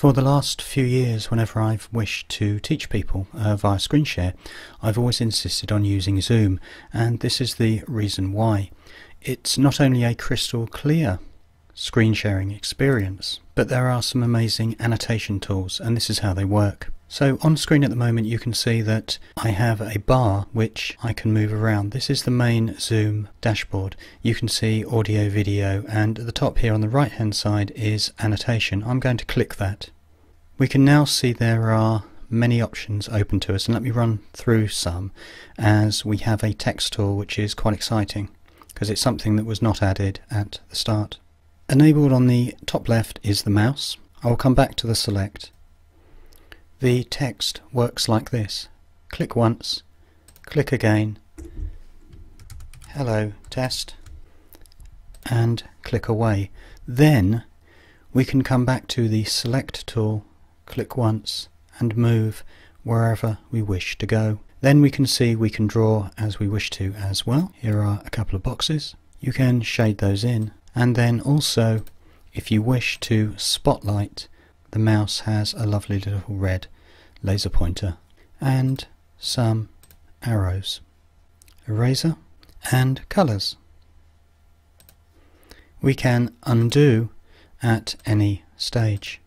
For the last few years, whenever I've wished to teach people uh, via screen share, I've always insisted on using Zoom, and this is the reason why. It's not only a crystal clear screen sharing experience, but there are some amazing annotation tools, and this is how they work. So on screen at the moment you can see that I have a bar which I can move around. This is the main Zoom dashboard. You can see audio, video and at the top here on the right hand side is annotation. I'm going to click that. We can now see there are many options open to us and let me run through some as we have a text tool which is quite exciting because it's something that was not added at the start. Enabled on the top left is the mouse. I will come back to the select the text works like this. Click once, click again, hello test, and click away. Then we can come back to the select tool, click once, and move wherever we wish to go. Then we can see we can draw as we wish to as well. Here are a couple of boxes. You can shade those in. And then also, if you wish to spotlight the mouse has a lovely little red laser pointer and some arrows, eraser and colours. We can undo at any stage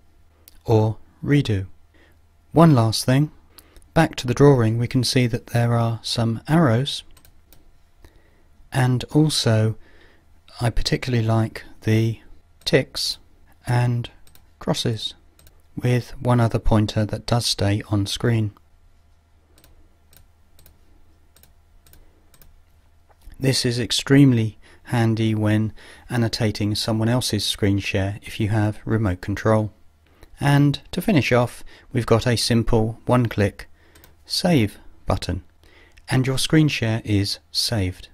or redo. One last thing, back to the drawing we can see that there are some arrows and also I particularly like the ticks and crosses with one other pointer that does stay on screen. This is extremely handy when annotating someone else's screen share if you have remote control. And to finish off, we've got a simple one-click Save button, and your screen share is saved.